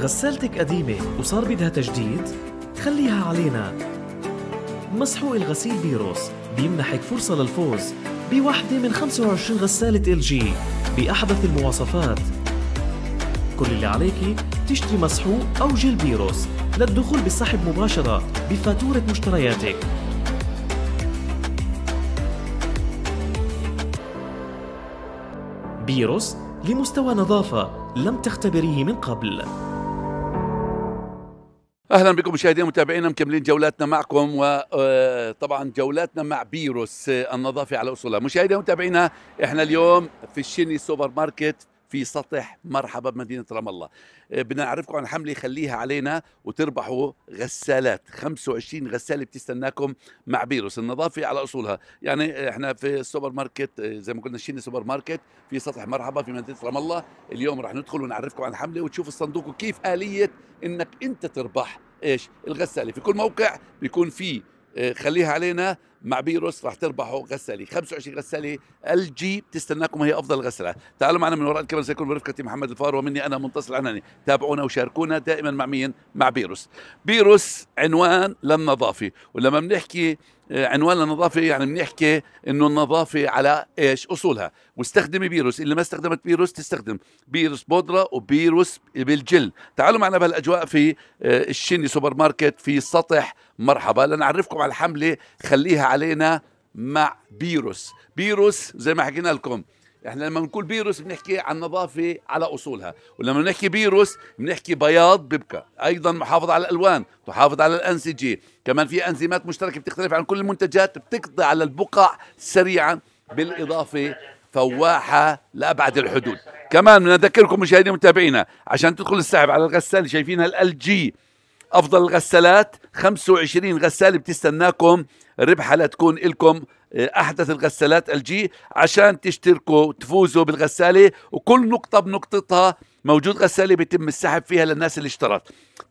غسالتك قديمة وصار بدها تجديد؟ خليها علينا. مسحوق الغسيل بيروس بيمنحك فرصة للفوز بواحدة من 25 غسالة إل جي بأحدث المواصفات. كل اللي عليكي تشتري مسحوق أو جيل بيروس للدخول بالسحب مباشرة بفاتورة مشترياتك. بيروس لمستوى نظافة لم تختبريه من قبل. أهلا بكم مشاهدينا ومتابعينا مكملين جولاتنا معكم وطبعا جولاتنا مع بيروس النظافة على أصولها. مشاهدينا ومتابعينا إحنا اليوم في الشيني سوبر ماركت في سطح مرحبا بمدينة رام الله. آه، بدنا نعرفكم عن حملة خليها علينا وتربحوا غسالات. 25 غسالة بتستناكم مع بيروس. النظافة على أصولها. يعني إحنا في السوبر ماركت آه، زي ما قلنا الشيني سوبر ماركت. في سطح مرحبا في مدينة رام الله. اليوم راح ندخل ونعرفكم عن الحملة وتشوف الصندوق وكيف آلية إنك أنت تربح. إيش؟ الغسالة. في كل موقع بيكون في آه، خليها علينا. مع بيروس راح تربحوا غسالة 25 غسالة ال جي بتستناكم هي أفضل غسالة. تعالوا معنا من وراء الكاميرا سيكون برفقتي محمد الفار ومني أنا منتصر العناني. تابعونا وشاركونا دائما مع مين؟ مع بيروس. بيروس عنوان للنظافة ولما بنحكي عنوان النظافة يعني بنحكي إنه النظافة على إيش؟ أصولها. واستخدمي بيروس اللي ما استخدمت بيروس تستخدم. بيروس بودرة وبيروس بالجل تعالوا معنا بهالأجواء في آه، الشيني سوبر ماركت في سطح مرحبا. لنعرفكم على الحملة خليها علينا مع بيروس بيروس زي ما حكينا لكم. إحنا لما بنقول بيروس بنحكي عن نظافة على أصولها ولما بنحكي بيروس بنحكي بياض بيبقى أيضا محافظ على الألوان تحافظ على الأنسجة. كمان في أنزيمات مشتركة بتختلف عن كل المنتجات بتقضي على البقع سريعا بالإضافة فواحة لأبعد الحدود. كمان بدنا نذكركم مشاهدينا ومتابعينا عشان تدخل السحب على الغسالة شايفينها ال جي أفضل الغسالات 25 غسالة بتستناكم ربحها لتكون لكم أحدث الغسالات الجي عشان تشتركوا تفوزوا بالغسالة وكل نقطة بنقطتها موجود غسالة بيتم السحب فيها للناس اللي اشترت.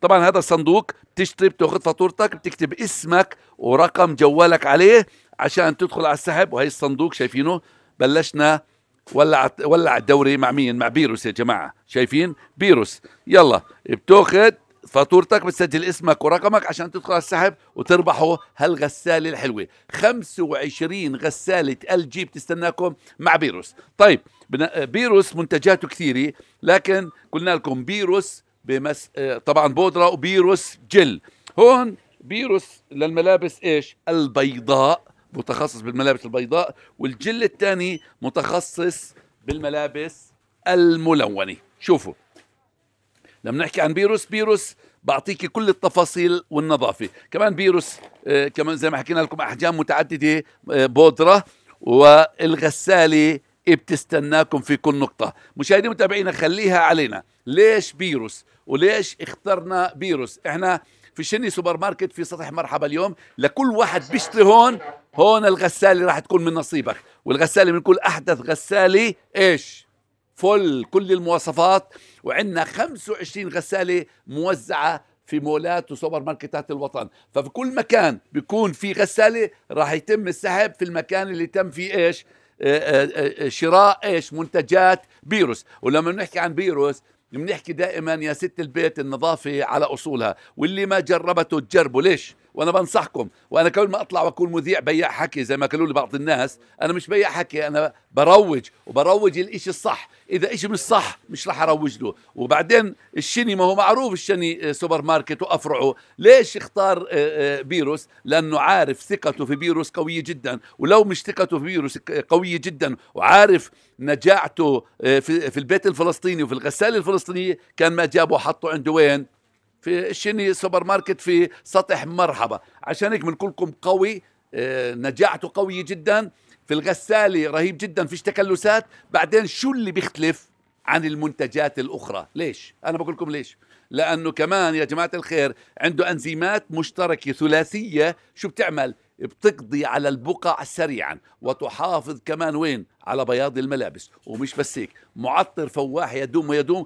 طبعا هذا الصندوق بتشتري بتأخذ فاتورتك بتكتب اسمك ورقم جوالك عليه عشان تدخل على السحب. وهي الصندوق شايفينه؟ بلشنا ولع ولع الدوري مع مين؟ مع بيروس يا جماعة. شايفين؟ بيروس. يلا بتأخذ فاتورتك بتسجل اسمك ورقمك عشان تدخل على السحب وتربحوا هالغسالة الحلوة. 25 غسالة ال جي بتستناكم مع بيروس. طيب بيروس منتجاته كثيرة لكن قلنا لكم بيروس بمس... طبعا بودرة وبيروس جل. هون بيروس للملابس إيش؟ البيضاء متخصص بالملابس البيضاء والجل الثاني متخصص بالملابس الملونة. شوفوا. لما نحكي عن بيروس. بيروس بعطيك كل التفاصيل والنظافة. كمان بيروس آه كمان زي ما حكينا لكم أحجام متعددة آه بودرة والغسالة بتستناكم في كل نقطة. مشاهدين متابعينا خليها علينا. ليش بيروس وليش اخترنا بيروس؟ إحنا في شني سوبر ماركت في سطح مرحبا اليوم. لكل واحد بيشتري هون هون الغسالة راح تكون من نصيبك. والغسالة بنقول أحدث غسالة إيش؟ full كل المواصفات وعندنا 25 غسالة موزعة في مولات وسوبر ماركتات الوطن. ففي كل مكان بيكون في غسالة راح يتم السحب في المكان اللي تم فيه إيش؟ آه، آه، آه، شراء إيش؟ منتجات بيروس. ولما بنحكي عن بيروس بنحكي دائما يا ست البيت النظافة على أصولها واللي ما جربته تجربه. ليش؟ وأنا بنصحكم وأنا كل ما أطلع وأكون مذيع بياع حكي زي ما قالوا لي بعض الناس أنا مش بياع حكي أنا بروج وبروج الإشي الصح. إذا إشي مش صح مش راح أروج له. وبعدين الشني ما هو معروف الشني سوبر ماركت وأفرعه. ليش اختار آه، آه، بيروس؟ لأنه عارف ثقته في بيروس قوية جدا. ولو مش ثقته في بيروس قوية جدا وعارف نجاعته آه، في البيت الفلسطيني وفي الغسالة الفلسطينية كان ما جابه وحطه عنده وين؟ في الشني سوبر ماركت في سطح مرحبا. عشان هيك بنقول قوي آه، نجاعته قوية جدا في الغسالة رهيب جدا فيش تكلسات. بعدين شو اللي بيختلف عن المنتجات الأخرى؟ ليش؟ أنا بقول لكم ليش. لأنه كمان يا جماعة الخير عنده أنزيمات مشتركة ثلاثية. شو بتعمل؟ بتقضي على البقع سريعا وتحافظ كمان وين؟ على بياض الملابس. ومش بس هيك معطر فواح يدوم ويدوم.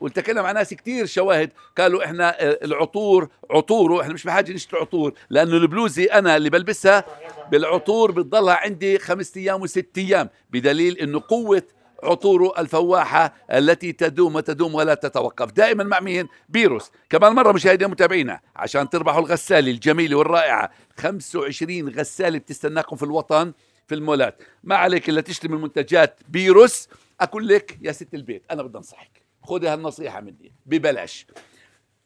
والتكلم مع ناس كتير شواهد قالوا إحنا آه، العطور عطوره إحنا مش بحاجة نشتري عطور لأنه البلوزة أنا اللي بلبسها بالعطور بتضلها عندي خمس أيام وست أيام بدليل إنه قوة عطور الفواحة التي تدوم وتدوم ولا تتوقف. دائما مع مين؟ بيروس. كمان مرة مشاهدينا متابعينا عشان تربحوا الغسالة الجميلة والرائعة. 25 غسالة بتستناكم في الوطن في المولات. ما عليك إلا تشتري من منتجات بيروس. أقول لك يا ست البيت أنا بدي أنصحك. خذي هالنصيحة مني ببلاش.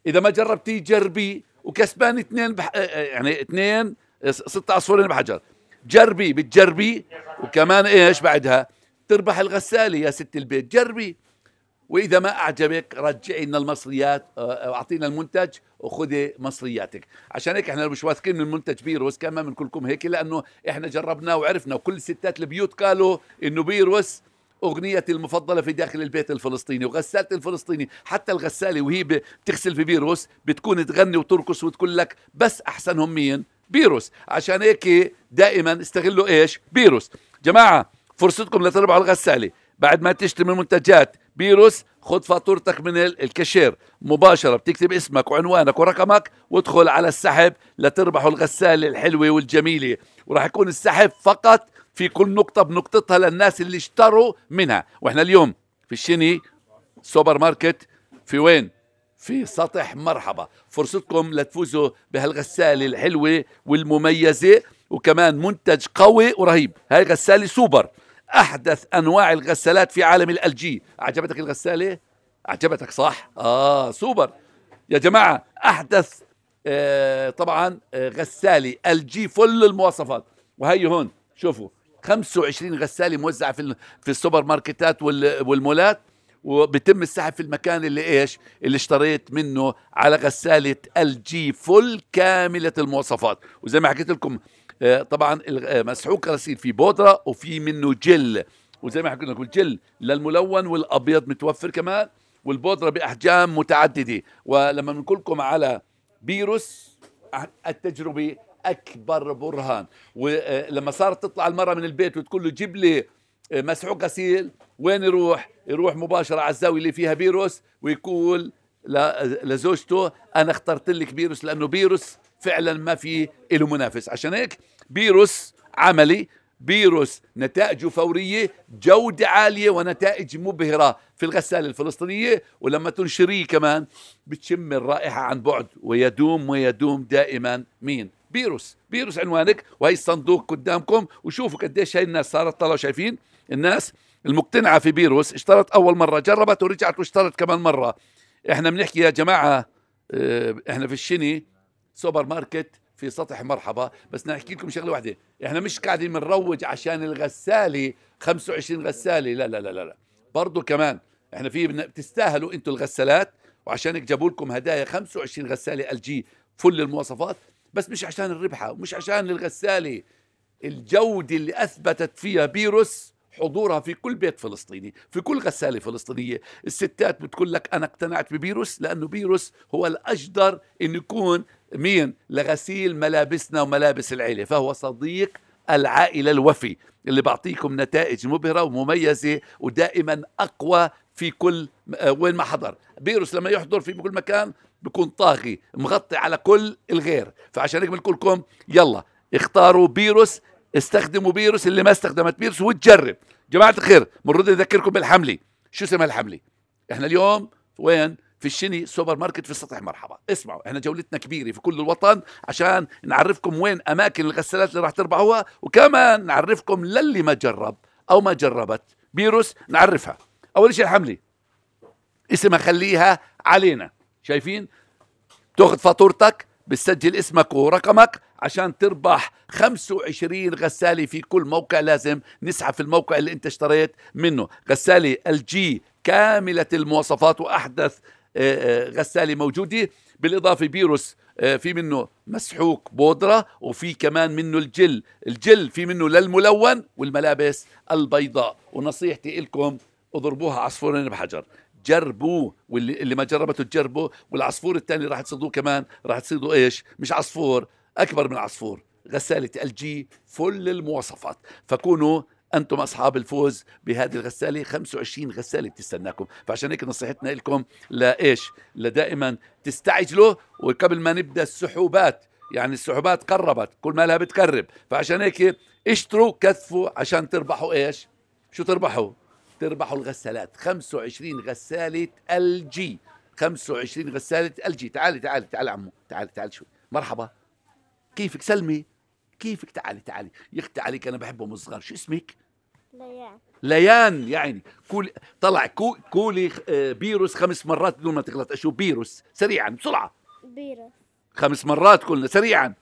إذا ما جربتي جربي وكسبان اثنين بح... آه، آه، يعني اثنين ست عصفورين بحجر. جربي بتجربي. وكمان إيش بعدها؟ تربح الغسالة يا ست البيت جربي. وإذا ما أعجبك رجعي لنا المصريات آه، أعطينا المنتج وخذي مصرياتك. عشان هيك إحنا مش واثقين من منتج بيروس كمان من كلكم هيك لأنه إحنا جربناه وعرفنا وكل ستات البيوت قالوا إنه بيروس اغنيتي المفضلة في داخل البيت الفلسطيني وغسالتي الفلسطيني. حتى الغسالة وهي بتغسل في بيروس بتكون تغني وترقص وتقول لك بس أحسنهم مين؟ بيروس. عشان هيك دائما استغلوا إيش؟ بيروس. جماعة فرصتكم لتربحوا الغساله بعد ما تشتري من منتجات بيروس خذ فاتورتك من الكاشير. مباشرة بتكتب اسمك وعنوانك ورقمك وادخل على السحب لتربحوا الغسالة الحلوة والجميلة. وراح يكون السحب فقط في كل نقطة بنقطتها للناس اللي اشتروا منها. وإحنا اليوم في الشني سوبر ماركت في وين؟ في سطح مرحبا. فرصتكم لتفوزوا بهالغسالة الحلوة والمميزة وكمان منتج قوي ورهيب. هاي غسالة سوبر. أحدث أنواع الغسالات في عالم LG أعجبتك الغسالة؟ أعجبتك صح؟ آه سوبر. يا جماعة أحدث آه طبعا آه غسالة LG full المواصفات. وهي هون شوفوا 25 غسالة موزعة في في السوبر ماركتات والمولات وبتم السحب في المكان اللي إيش؟ اللي اشتريت منه على غسالة LG full كاملة المواصفات. وزي ما حكيت لكم طبعا آه، مسحوق غسيل في بودرة وفي منه جل. وزي ما حكينا لكم الجل للملون والأبيض متوفر كمان والبودرة بأحجام متعددة. ولما بنقول لكم على بيروس التجربة أكبر برهان. ولما صارت تطلع المره من البيت وتقول له جيب لي آه، مسحوق غسيل وين يروح؟ يروح مباشرة على الزاوية اللي فيها بيروس ويقول لزوجته أنا اخترت لك بيروس لأنه بيروس فعلا ما في له منافس. عشان هيك بيروس عملي بيروس نتائجه فورية جودة عالية ونتائج مبهرة في الغسالة الفلسطينية. ولما تنشريه كمان بتشم الرائحة عن بعد ويدوم ويدوم دائما. مين؟ بيروس. بيروس عنوانك وهي الصندوق قدامكم. وشوفوا قديش هاي الناس صارت طلعوا شايفين. الناس المقتنعة في بيروس اشترت أول مرة جربت ورجعت واشترت كمان مرة. إحنا بنحكي يا جماعة آه إحنا في الشني سوبر ماركت في سطح مرحبا. بس نحكي لكم شغلة واحدة. إحنا مش قاعدين بنروج عشان الغسالة 25 غسالة. لا لا لا لا, لا. برضه كمان إحنا في بتستاهلوا أنتم الغسالات. وعشان هيك جابوا لكم هدايا 25 غسالة ال جي فل المواصفات. بس مش عشان الربحة ومش عشان الغسالة. الجودة اللي أثبتت فيها بيروس حضورها في كل بيت فلسطيني في كل غسالة فلسطينية. الستات بتقول لك أنا اقتنعت ببيروس لأنه بيروس هو الأجدر أن يكون مين؟ لغسيل ملابسنا وملابس العيلة فهو صديق العائلة الوفي اللي بعطيكم نتائج مبهرة ومميزة ودائما أقوى في كل آه، وين ما حضر. بيروس لما يحضر في كل مكان بيكون طاغي مغطي على كل الغير فعشان هيك بنقول لكم يلا اختاروا بيروس استخدموا بيروس اللي ما استخدمت بيروس وتجرب. جماعة الخير مرود نذكركم بالحملة شو اسمها الحملة إحنا اليوم وين؟ في الشني سوبر ماركت في السطح مرحبا. اسمعوا إحنا جولتنا كبيرة في كل الوطن عشان نعرفكم وين أماكن الغسالات اللي راح تربحوها وكمان نعرفكم للي ما جرب أو ما جربت بيروس نعرفها. أول شيء الحملة. اسمها خليها علينا. شايفين؟ تأخذ فاتورتك بتسجل اسمك ورقمك عشان تربح 25 غسالة في كل موقع لازم نسحب الموقع اللي انت اشتريت منه. غسالة LG كاملة المواصفات وأحدث آه، آه، غسالة موجودة. بالإضافة بيروس آه، في منه مسحوق بودرة وفي كمان منه الجل. الجل في منه للملون والملابس البيضاء. ونصيحتي لكم اضربوها عصفورين بحجر. جربوه واللي اللي ما جربته تجربه والعصفور الثاني راح تصيدوه كمان. راح تصيدوا إيش؟ مش عصفور أكبر من عصفور غسالة ال جي فل المواصفات. فكونوا أنتم أصحاب الفوز بهذه الغسالة 25 غسالة بتستناكم. فعشان هيك نصيحتنا لكم لإيش؟ لدائما تستعجلوا وقبل ما نبدأ السحوبات يعني السحوبات قربت كل ما لها بتقرب. فعشان هيك اشتروا كثفوا عشان تربحوا إيش؟ شو تربحوا؟ تربحوا الغسالات. 25 غسالة ال جي 25 غسالة ال جي تعالي تعالي تعالي عمو تعالي تعالي شوي. مرحبا. كيفك؟ سلمي. كيفك؟ تعالي تعالي. يا أختي عليك أنا بحبهم الصغار. شو اسمك؟ ليان. ليان يعني. كول طلع كو كولي آه، بيروس خمس مرات بدون ما تغلط. أشو؟ بيروس. سريعا بسرعة. بيرس خمس مرات قلنا. سريعا.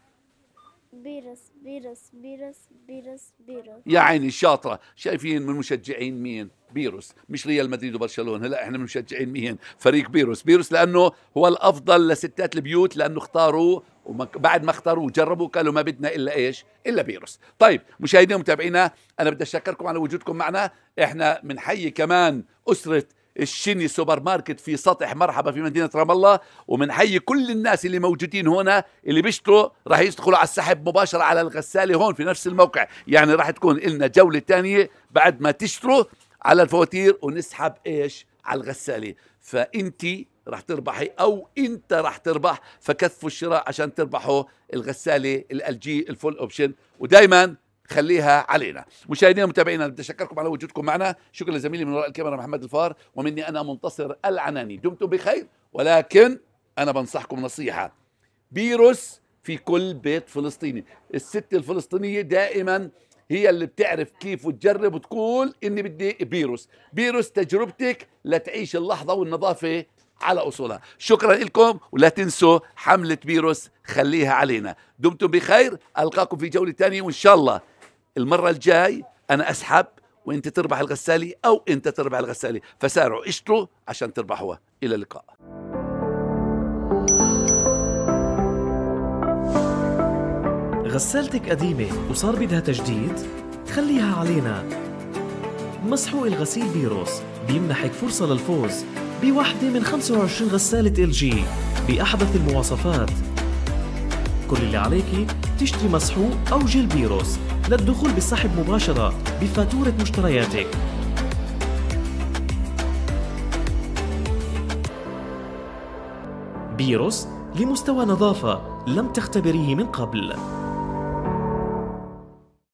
بيرس بيرس بيرس بيرس بيرس يا عيني شاطرة. شايفين من مشجعين مين؟ بيروس. مش ريال مدريد وبرشلونة. لا إحنا من مشجعين مين؟ فريق بيروس. بيروس لأنه هو الأفضل لستات البيوت لأنه اختاروا وبعد ما اختاروه جربوا قالوا ما بدنا إلا إيش؟ إلا بيروس طيب مشاهدينا ومتابعينا أنا بدي أشكركم على وجودكم معنا. إحنا بنحيي كمان أسرة الشني سوبر ماركت في سطح مرحبا في مدينة رام الله ومنحيي كل الناس اللي موجودين هنا اللي بيشتروا راح يدخلوا على السحب مباشرة على الغسالة هون في نفس الموقع. يعني راح تكون لنا جولة تانية بعد ما تشتروا على الفواتير ونسحب إيش؟ على الغسالة. فانتي راح تربحي أو إنت راح تربح فكثفوا الشراء عشان تربحوا الغسالة LG ال full option. ودائما خليها علينا. مشاهدينا ومتابعينا بدي أشكركم على وجودكم معنا. شكرا لزميلي من وراء الكاميرا محمد الفار. ومني أنا منتصر العناني. دمتم بخير. ولكن أنا بنصحكم نصيحة. بيروس في كل بيت فلسطيني. الست الفلسطينية دائما هي اللي بتعرف كيف وتجرب وتقول إني بدي بيروس. بيروس تجربتك لتعيش اللحظة والنظافة على أصولها. شكرا لكم ولا تنسوا حملة بيروس خليها علينا. دمتم بخير ألقاكم في جولة ثانية وإن شاء الله المرة الجاي أنا أسحب وأنت تربح الغسالة أو أنت تربح الغسالة. فسارعوا اشتروا عشان تربحوها. إلى اللقاء. غسالتك قديمة وصار بدها تجديد؟ خليها علينا. مسحوق الغسيل بيروس بيمنحك فرصة للفوز. بواحدة من 25 غسالة إل جي بأحدث المواصفات. كل اللي عليكي تشتري مسحوق أو جيل بيروس للدخول بالسحب مباشرة بفاتورة مشترياتك. بيروس لمستوى نظافة لم تختبريه من قبل.